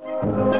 Música